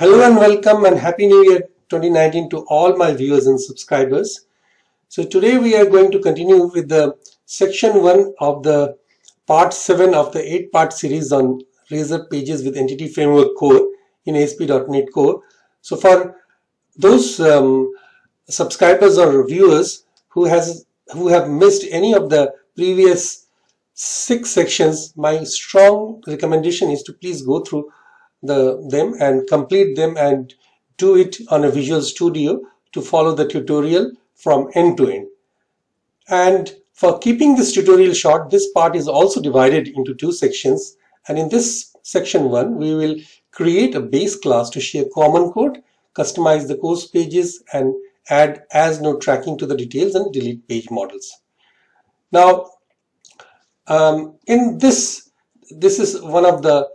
Hello and welcome and Happy New Year 2019 to all my viewers and subscribers. So today we are going to continue with the section 1 of the part 7 of the 8 part series on Razor pages with Entity Framework Core in ASP.NET Core. So for those um, subscribers or viewers who has who have missed any of the previous six sections, my strong recommendation is to please go through the them and complete them and do it on a Visual Studio to follow the tutorial from end to end. And for keeping this tutorial short, this part is also divided into two sections. And in this section one, we will create a base class to share common code, customize the course pages, and add as no tracking to the details and delete page models. Now, um, in this, this is one of the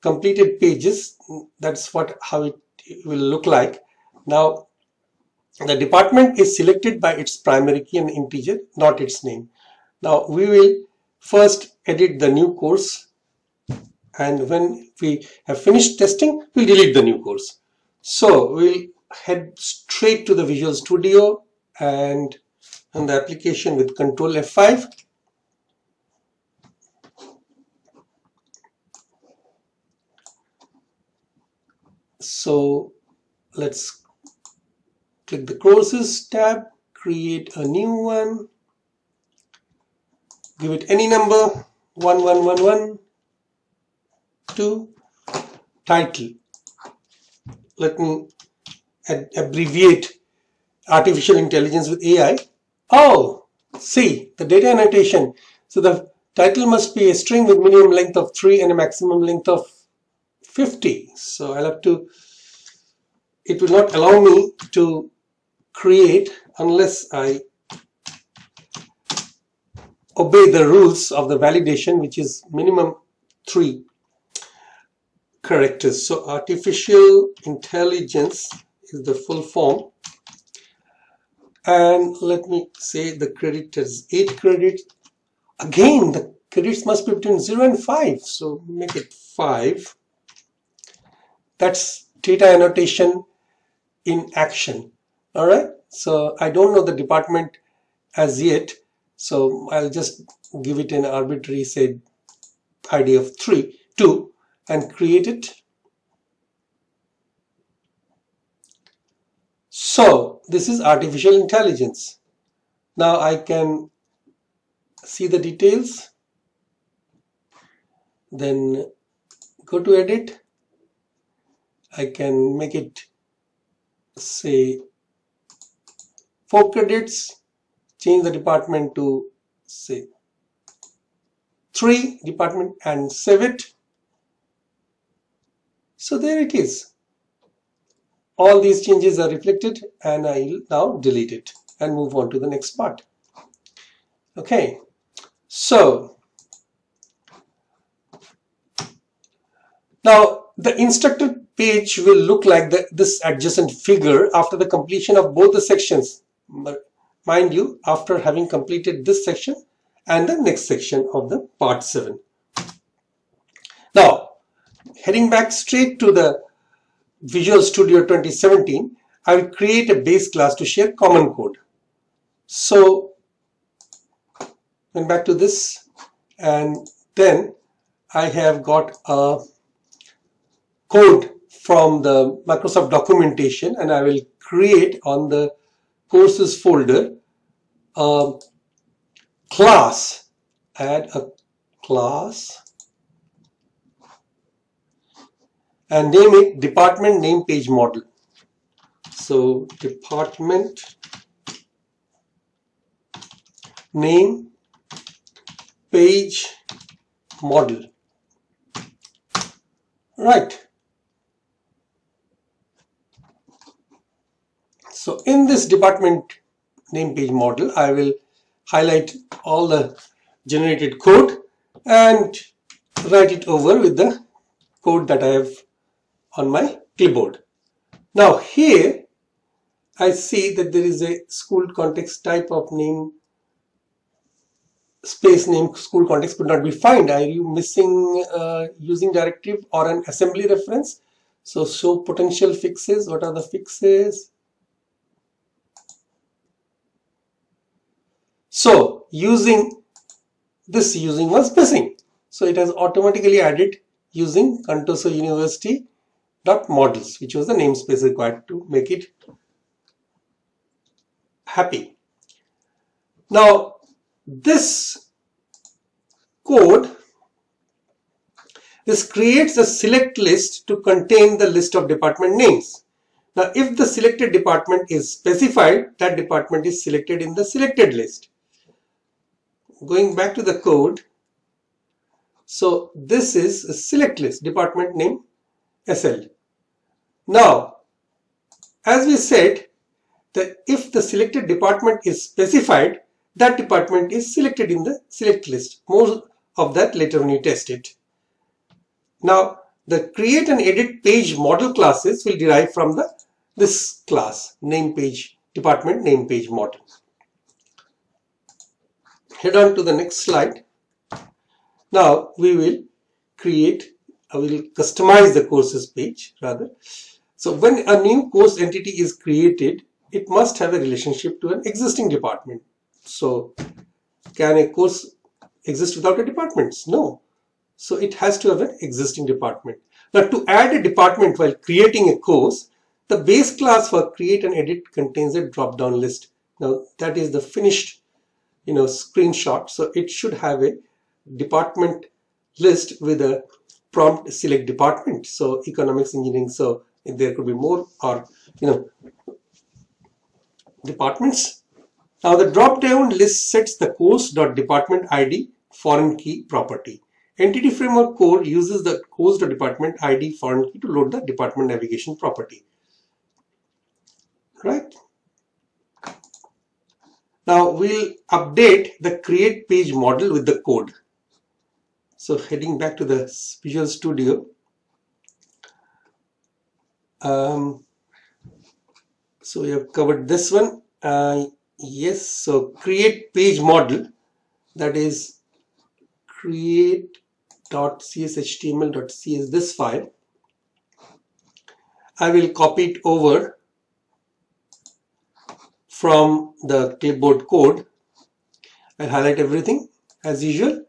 completed pages. That's what how it will look like. Now the department is selected by its primary key and integer not its name. Now we will first edit the new course. And when we have finished testing we'll delete the new course. So we'll head straight to the visual studio and on the application with control F5 so let's click the courses tab create a new one. Give it any number 1111 2 title. Let me abbreviate artificial intelligence with AI oh see the data annotation. So the title must be a string with minimum length of 3 and a maximum length of 50 so I'll have to it will not allow me to create unless I obey the rules of the validation which is minimum three characters. So artificial intelligence is the full form. And let me say the credit is 8 credits. again the credits must be between 0 and 5 so make it 5 that's data annotation in action. All right. So I don't know the department as yet. So I'll just give it an arbitrary say ID of three, two and create it. So this is artificial intelligence. Now I can see the details. Then go to edit I can make it say four credits change the department to say three department and save it. So there it is. All these changes are reflected and I'll now delete it and move on to the next part. Okay. So now the instructor page will look like the, this adjacent figure after the completion of both the sections. Mind you, after having completed this section and the next section of the part 7. Now, heading back straight to the Visual Studio 2017, I will create a base class to share common code. So, went back to this and then I have got a code from the Microsoft documentation and I will create on the courses folder a class add a class and name it department name page model. So department name page model. Right So in this department name page model, I will highlight all the generated code and write it over with the code that I have on my clipboard. Now here I see that there is a school context type of name space name school context could not be found. Are you missing uh, using directive or an assembly reference? So show potential fixes. What are the fixes? So using this using was missing. So it has automatically added using Contoso University dot models, which was the namespace required to make it happy. Now this code this creates a select list to contain the list of department names. Now, if the selected department is specified, that department is selected in the selected list. Going back to the code, so this is a select list, department name SL. Now, as we said, that if the selected department is specified, that department is selected in the select list. More of that later when you test it. Now, the create and edit page model classes will derive from the this class name page department name page model. Head on to the next slide. Now we will create, uh, I will customize the courses page rather. So when a new course entity is created, it must have a relationship to an existing department. So can a course exist without a department? No. So it has to have an existing department. Now to add a department while creating a course, the base class for create and edit contains a drop-down list. Now that is the finished you know, screenshot. So it should have a department list with a prompt select department. So economics engineering. So there could be more or, you know, departments. Now the drop-down list sets the course.department ID foreign key property. Entity Framework Core uses the course.department ID foreign key to load the department navigation property. Right? Now we'll update the create page model with the code. So heading back to the Visual Studio. Um, so we have covered this one. Uh, yes, so create page model that is create .cshtml.cs this file. I will copy it over from the clipboard code. I'll highlight everything as usual.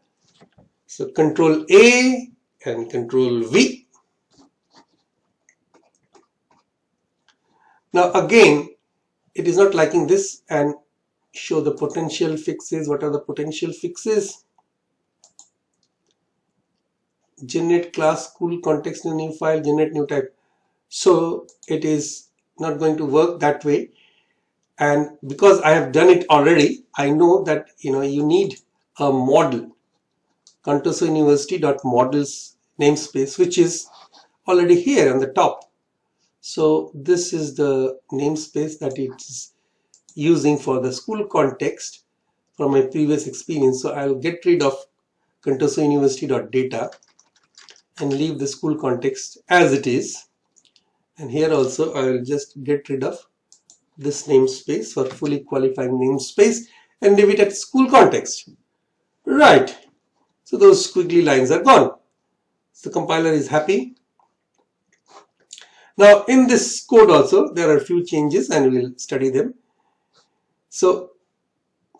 So control A and control V. Now again, it is not liking this and show the potential fixes. What are the potential fixes? generate class school context in new file generate new type so it is not going to work that way and because I have done it already I know that you know you need a model. Contoso models namespace which is already here on the top. So this is the namespace that it's using for the school context from my previous experience. So I'll get rid of Contoso data and leave the school context as it is. And here also I will just get rid of this namespace for fully qualifying namespace and leave it at school context. Right. So those squiggly lines are gone. So the compiler is happy. Now in this code also there are a few changes and we'll study them. So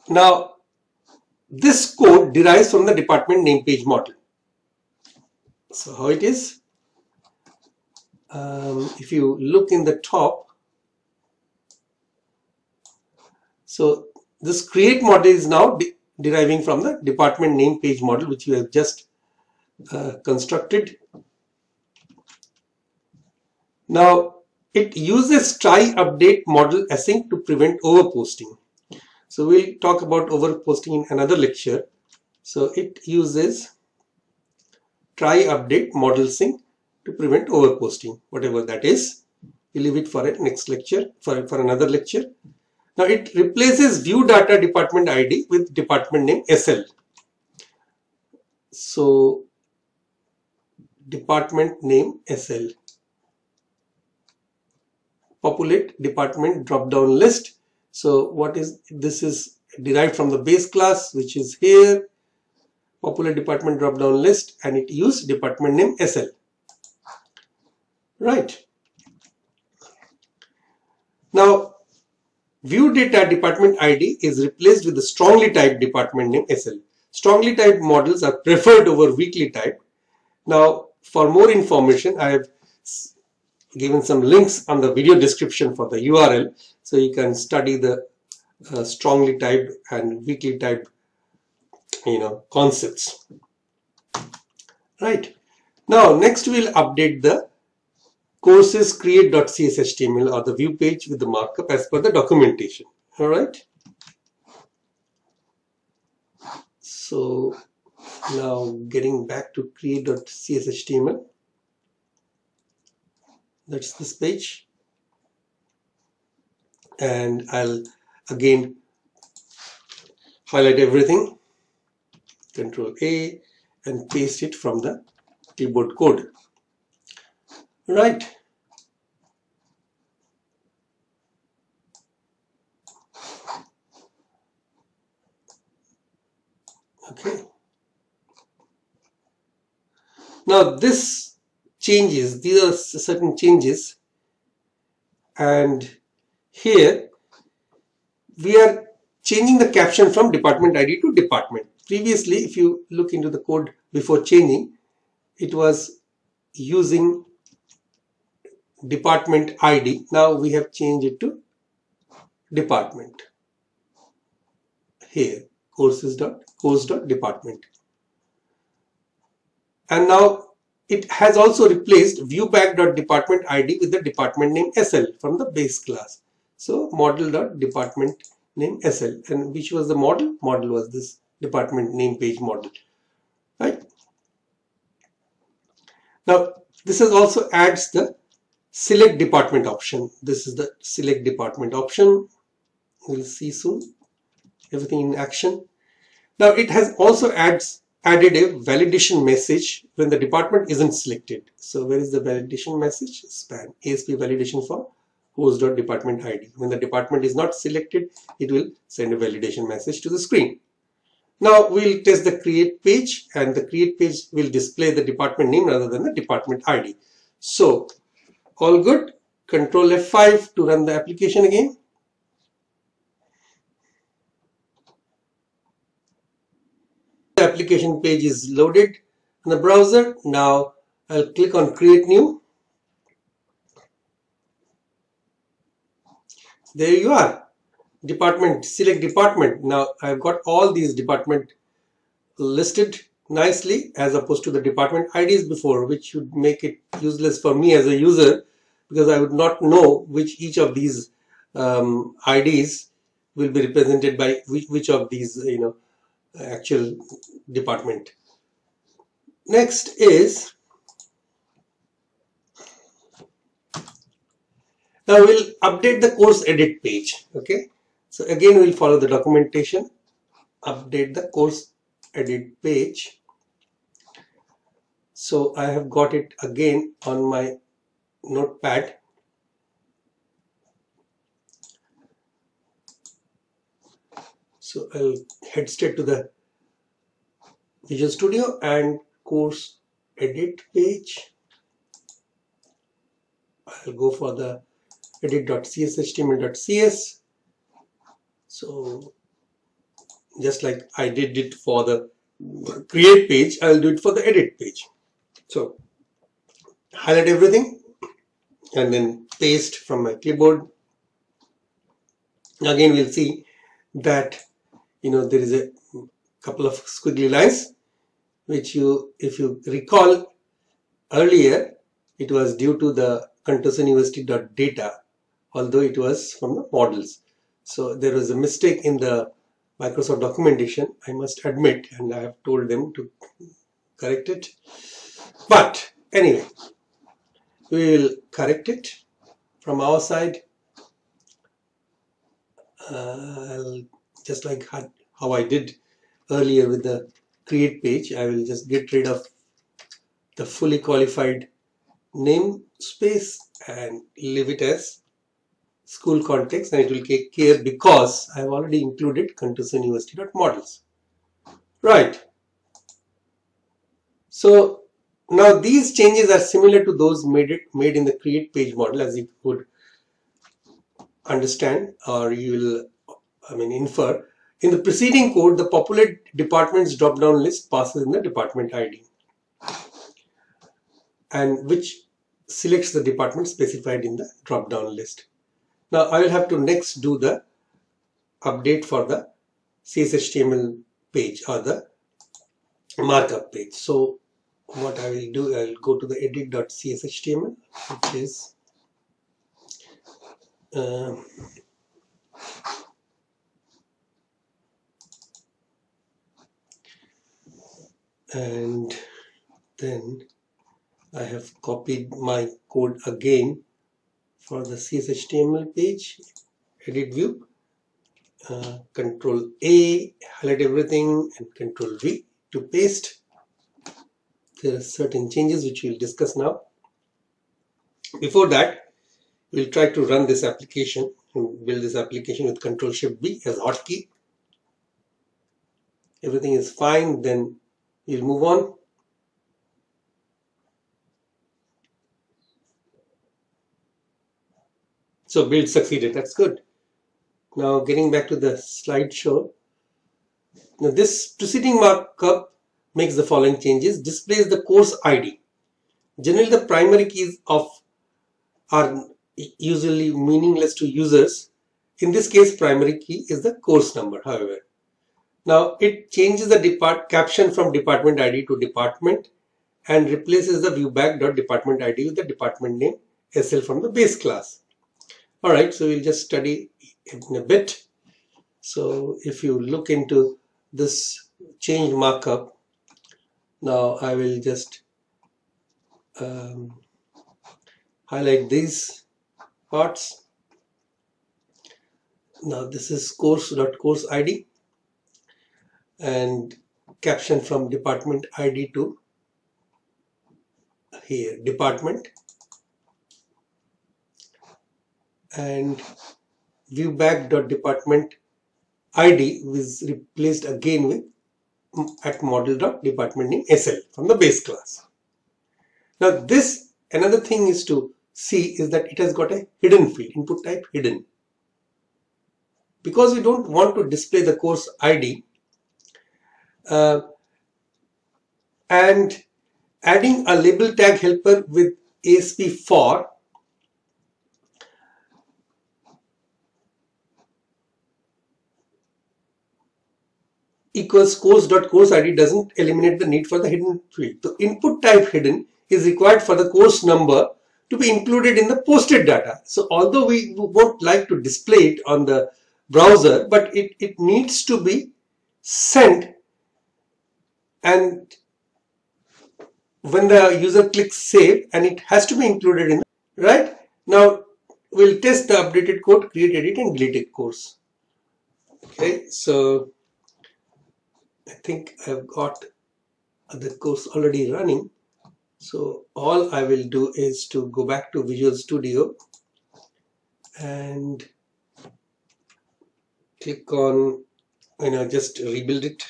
now this code derives from the department name page model. So how it is? Um, if you look in the top so this create model is now de deriving from the department name page model which we have just uh, constructed. Now it uses try update model async to prevent overposting. So we'll talk about overposting in another lecture. So it uses try update model sync to prevent overposting whatever that is. We leave it for a next lecture for, for another lecture now it replaces view data department id with department name sl so department name sl populate department drop down list so what is this is derived from the base class which is here populate department drop down list and it used department name SL. Right. Now, view data department ID is replaced with the strongly typed department name SL. Strongly typed models are preferred over weakly typed. Now, for more information, I have given some links on the video description for the URL so you can study the uh, strongly typed and weakly typed you know concepts right now next we'll update the courses create.cshtml or the view page with the markup as per the documentation. All right? So now getting back to create.cshtml that's this page. And I'll again highlight everything. Control A and paste it from the keyboard code right. Okay. Now this changes these are certain changes. And here we are changing the caption from department ID to department. Previously if you look into the code before changing it was using department ID now we have changed it to department here courses dot course dot department and now it has also replaced ViewBag dot department ID with the department name SL from the base class. So model dot department name SL and which was the model? Model was this department name page model, right? Now this is also adds the select department option. This is the select department option. We'll see soon everything in action. Now it has also adds added a validation message when the department isn't selected. So where is the validation message? Span ASP validation for course.department ID. When the department is not selected, it will send a validation message to the screen. Now we'll test the create page and the create page will display the department name rather than the department ID. So all good. Control F5 to run the application again. The application page is loaded in the browser. Now I'll click on create new. There you are. Department, select department. Now I've got all these department listed nicely as opposed to the department IDs before which would make it useless for me as a user because I would not know which each of these um, IDs will be represented by which, which of these you know actual department. Next is now we'll update the course edit page. Okay, so again we'll follow the documentation, update the course edit page. So I have got it again on my notepad So I'll head straight to the Visual Studio and course edit page. I'll go for the edit.cshtml.cs. So just like I did it for the create page, I'll do it for the edit page. So highlight everything and then paste from my clipboard. Again, we'll see that you know there is a couple of squiggly lines which you if you recall earlier it was due to the data although it was from the models so there was a mistake in the Microsoft documentation I must admit and I have told them to correct it but anyway we will correct it from our side uh, just like how I did earlier with the create page I will just get rid of the fully qualified namespace and leave it as school context and it will take care because I have already included Contoso University models. Right. So now these changes are similar to those made it made in the create page model as you could understand or you will I mean infer in the preceding code the populate departments drop down list passes in the department ID and which selects the department specified in the drop down list. Now I will have to next do the update for the CSHTML page or the markup page. So what I will do, I will go to the edit.cshtml, which is uh, and then I have copied my code again for the CSHTML page, edit view, uh, control A, highlight everything and control V to paste there are certain changes which we'll discuss now. Before that, we'll try to run this application and build this application with Control Shift B as hotkey. Everything is fine, then we'll move on. So build succeeded, that's good. Now getting back to the slideshow. Now this preceding markup makes the following changes. Displays the course ID. Generally, the primary keys of are usually meaningless to users. In this case, primary key is the course number, however. Now, it changes the depart caption from department ID to department and replaces the ViewBag.department ID with the department name SL from the base class. All right, so we'll just study in a bit. So if you look into this change markup, now I will just um, highlight these parts. Now this is course.course ID and caption from department ID to here department. And ViewBag.department ID is replaced again with at model.department name SL from the base class. Now this another thing is to see is that it has got a hidden field input type hidden. Because we don't want to display the course ID uh, and adding a label tag helper with ASP for equals course.course ID doesn't eliminate the need for the hidden field. The input type hidden is required for the course number to be included in the posted data. So although we won't like to display it on the browser, but it, it needs to be sent and when the user clicks save and it has to be included in, right? Now we'll test the updated code, create, edit and delete course. Okay, so I think I've got the course already running. So all I will do is to go back to Visual Studio and click on, you know, just rebuild it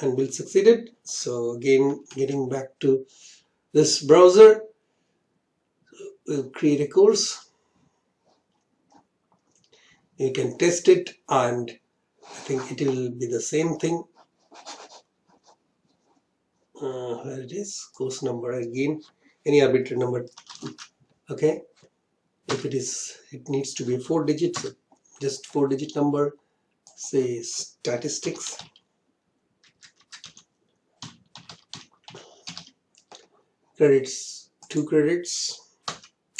and build succeeded. So again, getting back to this browser, we'll create a course you can test it and I think it will be the same thing. Uh, where it is? Course number again. Any arbitrary number? Okay. If it is it needs to be four digits just four digit number say statistics. Credits two credits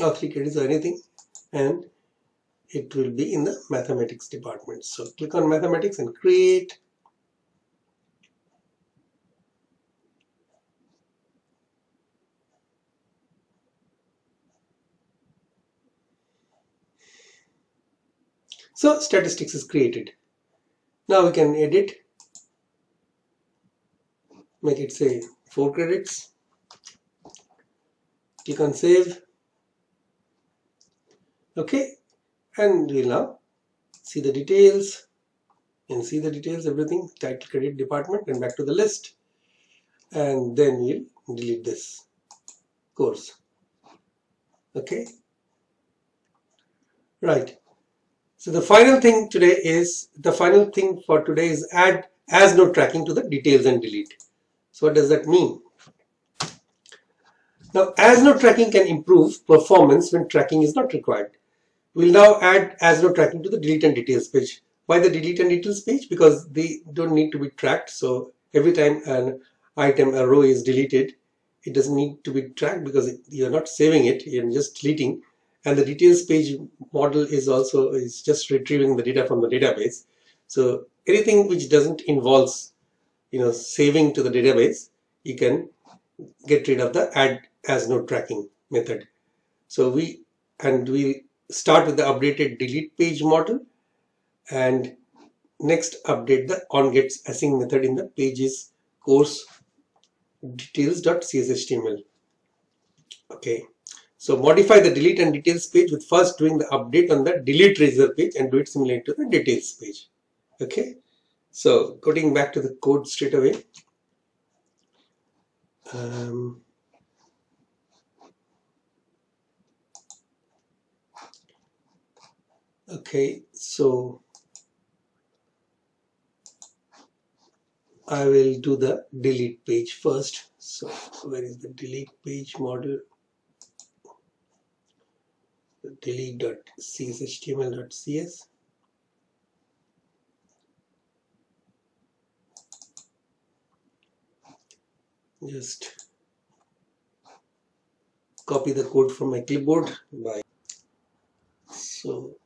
or three credits or anything and it will be in the mathematics department. So click on mathematics and create. So statistics is created. Now we can edit, make it say 4 credits, click on save. Okay, and we'll now see the details. And see the details everything title credit department and back to the list. And then we'll delete this course. Okay? Right. So the final thing today is the final thing for today is add as no tracking to the details and delete. So what does that mean? Now as no tracking can improve performance when tracking is not required we'll now add as no tracking to the delete and details page. Why the delete and details page? Because they don't need to be tracked. So every time an item a row is deleted it doesn't need to be tracked because you're not saving it. You're just deleting. And the details page model is also is just retrieving the data from the database. So anything which doesn't involve you know saving to the database you can get rid of the add as no tracking method. So we and we start with the updated delete page model and next update the on gets async method in the pages course details.cshtml okay. So modify the delete and details page with first doing the update on the delete razor page and do it similar to the details page. Okay. So going back to the code straight away. Um, okay so I will do the delete page first. So where is the delete page model? delete.cshtml.cs just copy the code from my clipboard by so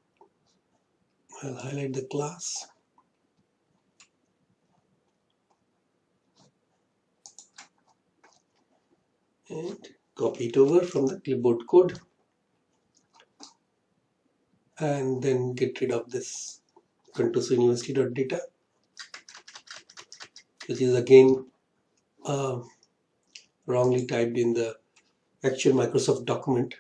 I'll highlight the class and copy it over from the clipboard code. And then get rid of this contoso university.data which is again uh, wrongly typed in the actual Microsoft document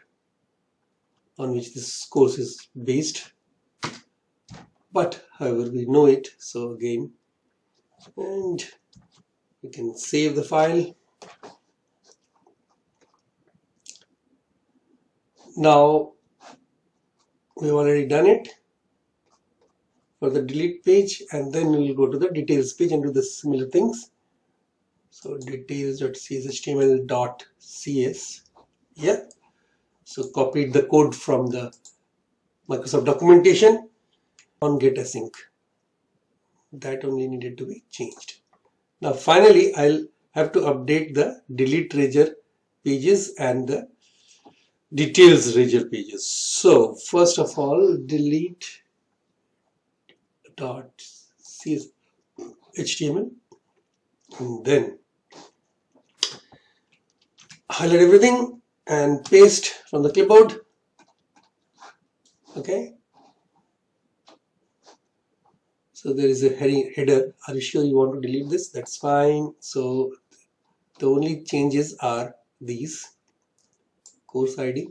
on which this course is based but however we know it so again and we can save the file. Now we've already done it for the delete page and then we'll go to the details page and do the similar things. So details.cshtml.cs yeah. So copied the code from the Microsoft documentation on get async that only needed to be changed now finally I'll have to update the delete razor pages and the details razor pages. So first of all, delete dot HTML and then highlight everything and paste from the clipboard. Okay. So there is a header. Are you sure you want to delete this? That's fine. So the only changes are these course id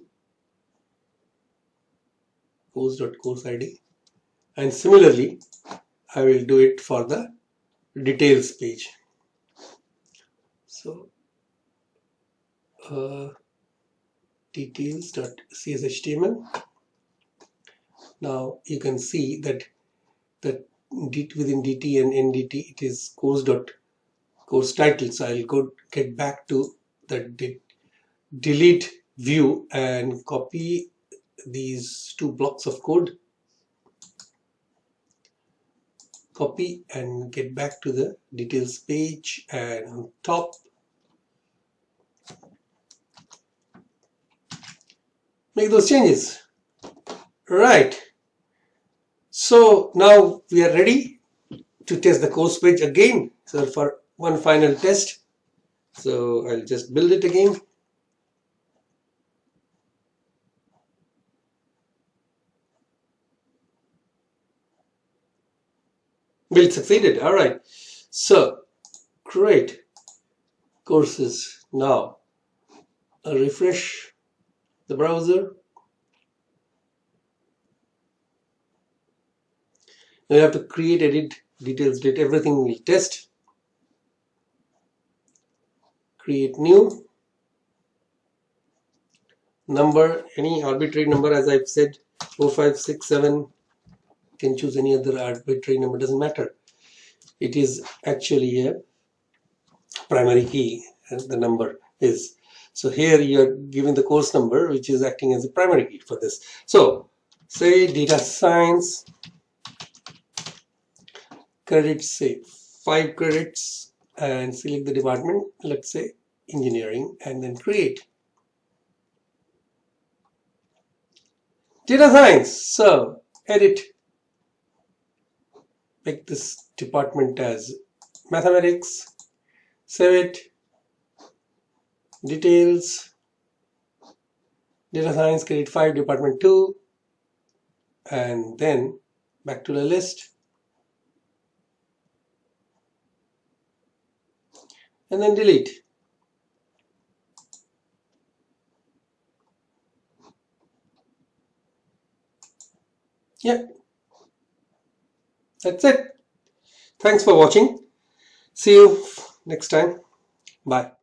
course dot course id and similarly I will do it for the details page so uh, details dot cshtml now you can see that that that within dt and ndt it is course dot course title. So I'll go get back to the delete view and copy these two blocks of code. Copy and get back to the details page and on top. Make those changes. Right so now we are ready to test the course page again so for one final test. So I'll just build it again. Build succeeded. All right. So great courses now. I'll refresh the browser now you have to create edit details date everything will test. Create new. Number any arbitrary number as I've said 4567 can choose any other arbitrary number doesn't matter. It is actually a primary key uh, the number is. So here you're giving the course number which is acting as a primary key for this. So say data science credits say five credits and select the department let's say engineering and then create. Data science so edit. Make this department as mathematics save it. Details. Data science credit 5 department 2 and then back to the list and then delete. Yeah. That's it. Thanks for watching. See you next time. Bye